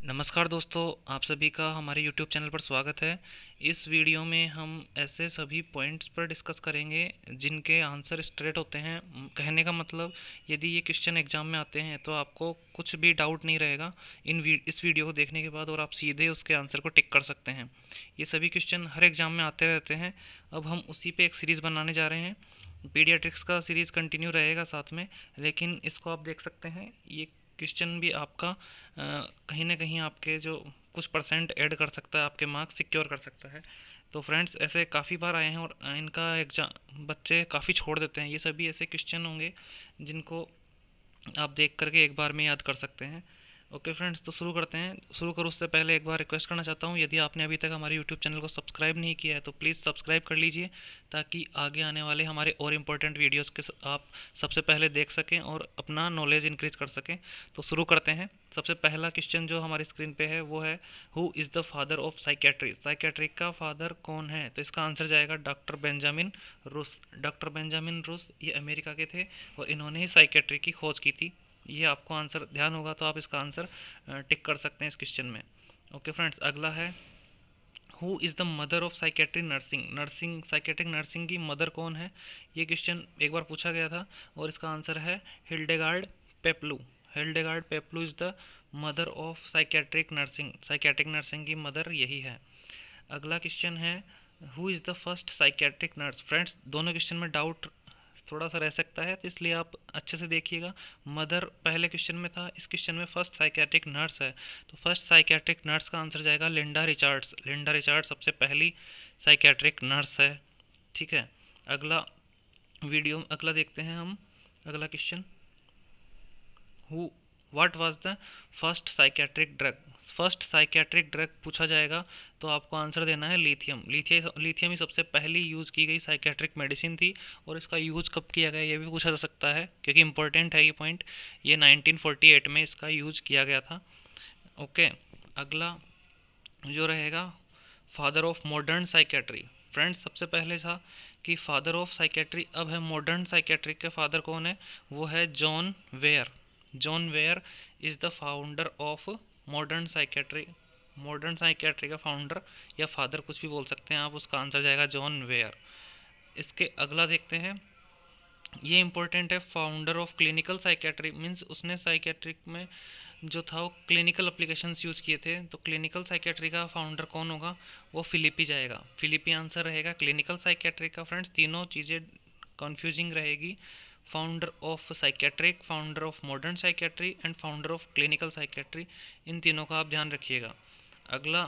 नमस्कार दोस्तों, आप सभी का हमारे YouTube चैनल पर स्वागत है। इस वीडियो में हम ऐसे सभी पॉइंट्स पर डिस्कस करेंगे, जिनके आंसर स्ट्रेट होते हैं। कहने का मतलब यदि ये क्वेश्चन एग्ज़ाम में आते हैं तो आपको कुछ भी डाउट नहीं रहेगा इन इस वीडियो को देखने के बाद, और आप सीधे उसके आंसर को टिक कर सकते हैं। ये सभी क्वेश्चन हर एग्ज़ाम में आते रहते हैं। अब हम उसी पर एक सीरीज़ बनाने जा रहे हैं। पीडियाट्रिक्स का सीरीज़ कंटिन्यू रहेगा साथ में, लेकिन इसको आप देख सकते हैं। ये क्वेश्चन भी आपका कहीं ना कहीं आपके जो कुछ परसेंट ऐड कर सकता है, आपके मार्क्स सिक्योर कर सकता है। तो फ्रेंड्स ऐसे काफ़ी बार आए हैं और इनका एग्ज़ाम बच्चे काफ़ी छोड़ देते हैं। ये सभी ऐसे क्वेश्चन होंगे जिनको आप देख करके एक बार में याद कर सकते हैं। ओके फ्रेंड्स तो शुरू करते हैं। शुरू करूँ, उससे पहले एक बार रिक्वेस्ट करना चाहता हूँ, यदि आपने अभी तक हमारे यूट्यूब चैनल को सब्सक्राइब नहीं किया है तो प्लीज़ सब्सक्राइब कर लीजिए, ताकि आगे आने वाले हमारे और इम्पोर्टेंट वीडियोज़ के आप सबसे पहले देख सकें और अपना नॉलेज इंक्रीज कर सकें। तो शुरू करते हैं। सबसे पहला क्वेश्चन जो हमारी स्क्रीन पे है, वो है who is the father of psychiatry psychiatry का फादर कौन है? तो इसका आंसर जाएगा doctor Benjamin Rush doctor Benjamin Rush ये अमेरिका के थे, और इन्होंने ही साइकेट्री की खोज की थी। ये आपको आंसर, ध्यान होगा तो आप इसका आंसर टिक कर सकते हैं इस क्वेश्चन में। ओके फ्रेंड्स, अगला है who is the mother of psychiatric nursing nursing psychiatric nursing की मदर कौन है? ये क्वेश्चन एक बार पूछा गया था और इसका आंसर है Hildegard Peplau Hildegard Peplau is the mother of psychiatric nursing psychiatric nursing की मदर यही है। अगला क्वेश्चन है who is the first psychiatric nurse friends दोनों क्वेश्चन में डाउट थोड़ा सा रह सकता है तो इसलिए आप अच्छे से देखिएगा। मदर पहले क्वेश्चन में था, इस क्वेश्चन में फ़र्स्ट साइकेट्रिक नर्स है। तो फ़र्स्ट साइकेट्रिक नर्स का आंसर जाएगा लिंडा रिचार्ड्स। लिंडा रिचार्ड सबसे पहली साइकेट्रिक नर्स है, ठीक है? अगला वीडियो अगला देखते हैं हम, अगला question who what was the first psychiatric drug first psychiatric drug पूछा जाएगा तो आपको आंसर देना है लिथियम लिथियम लिथियम ही सबसे पहली यूज़ की गई साइकेट्रिक मेडिसिन थी, और इसका यूज़ कब किया गया ये भी पूछा जा सकता है, क्योंकि इंपॉर्टेंट है ये पॉइंट ये 1948 में इसका यूज़ किया गया था. ओके अगला जो रहेगा father of modern psychiatry friends सबसे पहले था कि फादर ऑफ़ साइकेट्री अब है मॉडर्न साइकेट्रिक के फादर कौन है? वो है John Weyer John Weyer is the founder of modern psychiatry modern psychiatry का फाउंडर या फादर कुछ भी बोल सकते हैं, आप उसका आंसर जाएगा जॉन वेयर इसके अगला देखते हैं। ये इंपॉर्टेंट है founder of clinical psychiatry means उसने साइकेट्रिक में जो था, वो क्लिनिकल अप्लीकेशंस यूज़ किए थे। तो क्लिनिकल साइकेट्री का फाउंडर कौन होगा? वो फिलिपी जाएगा। फिलिपी आंसर रहेगा क्लिनिकल साइकेट्री का फ्रेंड्स तीनों चीज़ें कन्फ्यूजिंग रहेगी। Founder of psychiatric founder of modern psychiatry and founder of clinical psychiatry इन तीनों का आप ध्यान रखिएगा। अगला,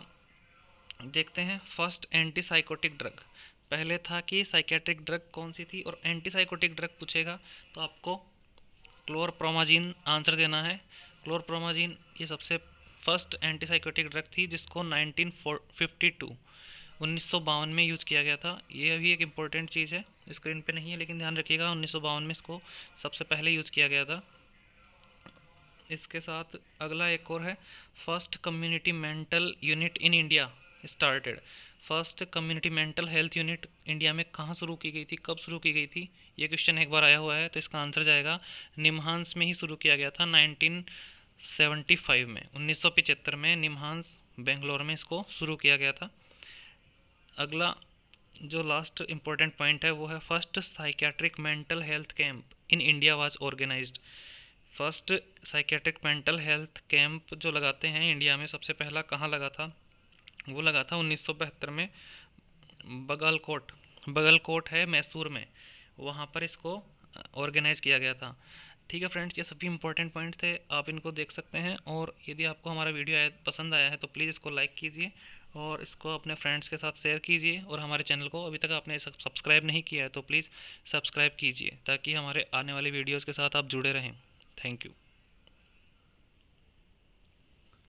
देखते हैं फ़र्स्ट एंटी साइकोटिक ड्रग पहले था कि साइकेट्रिक ड्रग कौन सी थी और एंटी साइकोटिक ड्रग पूछेगा तो आपको क्लोरप्रोमाजीन आंसर देना है। क्लोरप्रोमाजीन ये सबसे फ़र्स्ट एंटी साइकोटिक ड्रग थी जिसको 1952 उन्नीस में यूज़ किया गया था। ये भी एक इम्पोर्टेंट चीज़ है। स्क्रीन पे नहीं है, लेकिन ध्यान रखिएगा, उन्नीस सौ बावन में इसको सबसे पहले यूज़ किया गया था। इसके साथ अगला एक और है, first community mental unit in India started. First community mental health unit India में कहाँ शुरू की गई थी, कब शुरू की गई थी, ये क्वेश्चन एक बार आया हुआ है तो इसका आंसर जाएगा, निमहांस में ही शुरू किया गया था 1975 में, उन्नीस में निमहांस, बेंगलोर में इसको शुरू किया गया था। अगला जो लास्ट इम्पोर्टेंट पॉइंट है, वो है first psychiatric mental health camp in India was organized first psychiatric mental health camp जो लगाते हैं इंडिया में, सबसे पहला कहाँ लगा था? वो लगा था उन्नीस में बगलकोट। बगलकोट है मैसूर में। वहाँ पर इसको ऑर्गेनाइज किया गया था। ठीक है फ्रेंड्स ये सभी इंपॉर्टेंट पॉइंट्स थे। आप इनको देख सकते हैं और यदि आपको हमारा वीडियो आया, पसंद आया है तो प्लीज़ इसको लाइक कीजिए। और इसको अपने फ्रेंड्स के साथ शेयर कीजिए और हमारे चैनल को अभी तक आपने सब्सक्राइब नहीं किया है तो प्लीज़ सब्सक्राइब कीजिए ताकि हमारे आने वाले वीडियोज़ के साथ आप जुड़े रहें। Thank you